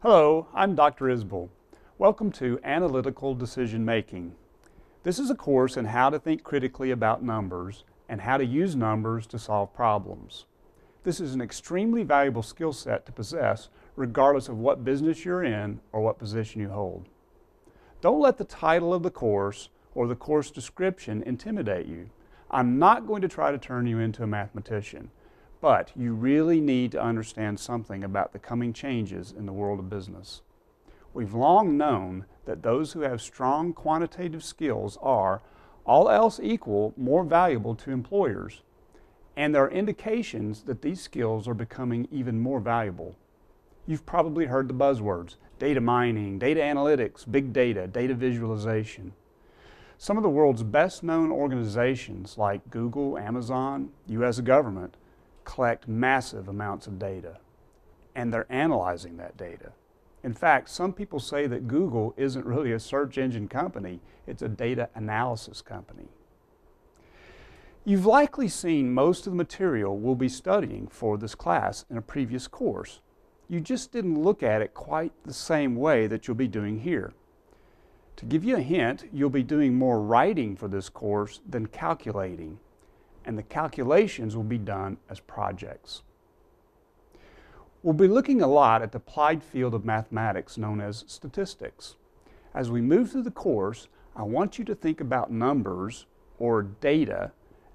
Hello, I'm Dr. Isbell. Welcome to Analytical Decision Making. This is a course in how to think critically about numbers and how to use numbers to solve problems. This is an extremely valuable skill set to possess regardless of what business you're in or what position you hold. Don't let the title of the course or the course description intimidate you. I'm not going to try to turn you into a mathematician, but you really need to understand something about the coming changes in the world of business. We've long known that those who have strong quantitative skills are, all else equal, more valuable to employers. And there are indications that these skills are becoming even more valuable. You've probably heard the buzzwords data mining, data analytics, big data, data visualization. Some of the world's best known organizations like Google, Amazon, US government collect massive amounts of data and they're analyzing that data. In fact, some people say that Google isn't really a search engine company, it's a data analysis company. You've likely seen most of the material we'll be studying for this class in a previous course. You just didn't look at it quite the same way that you'll be doing here. To give you a hint, you'll be doing more writing for this course than calculating, and the calculations will be done as projects. We'll be looking a lot at the applied field of mathematics known as statistics. As we move through the course, I want you to think about numbers or data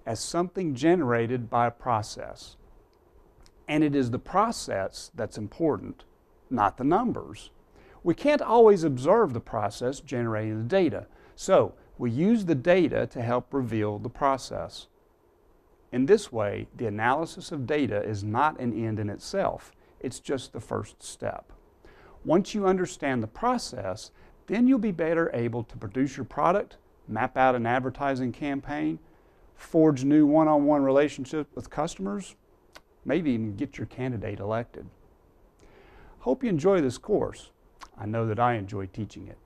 as something generated by a process. And it is the process that's important, not the numbers. We can't always observe the process generating the data, so we use the data to help reveal the process. In this way, the analysis of data is not an end in itself, it's just the first step. Once you understand the process, then you'll be better able to produce your product, map out an advertising campaign, forge new one on one relationships with customers, maybe even get your candidate elected. Hope you enjoy this course. I know that I enjoy teaching it.